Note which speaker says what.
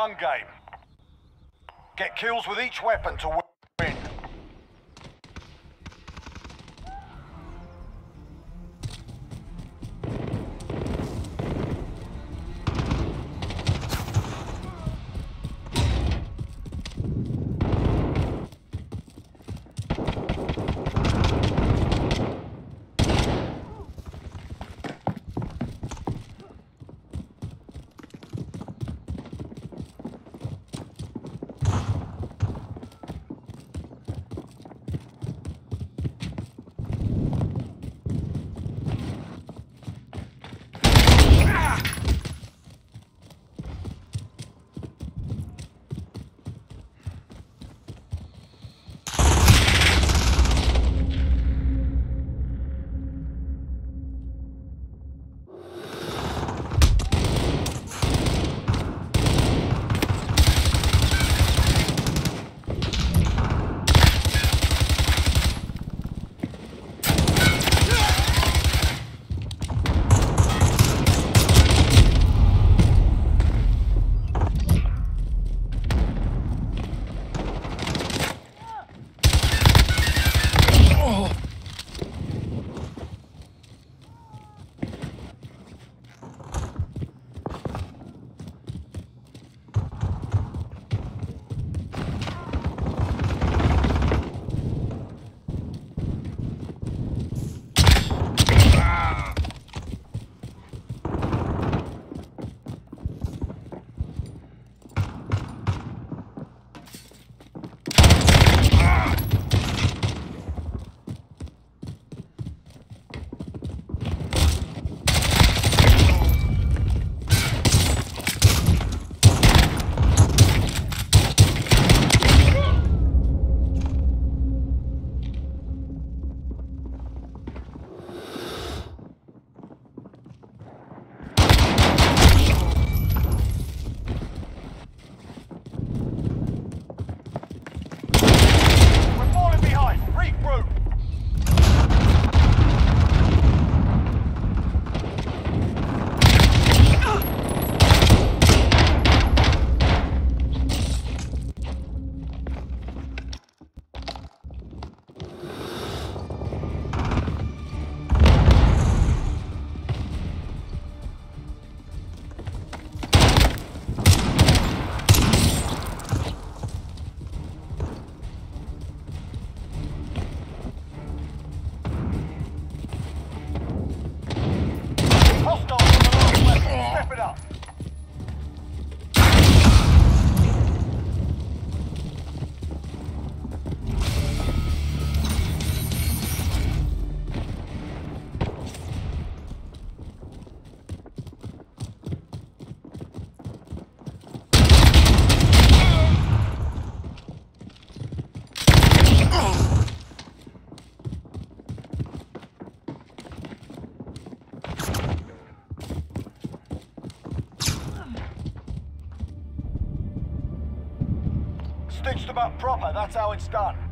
Speaker 1: gun game. Get kills with each weapon to win. Weapon. Step it up. Stitched them up proper. That's how it's done.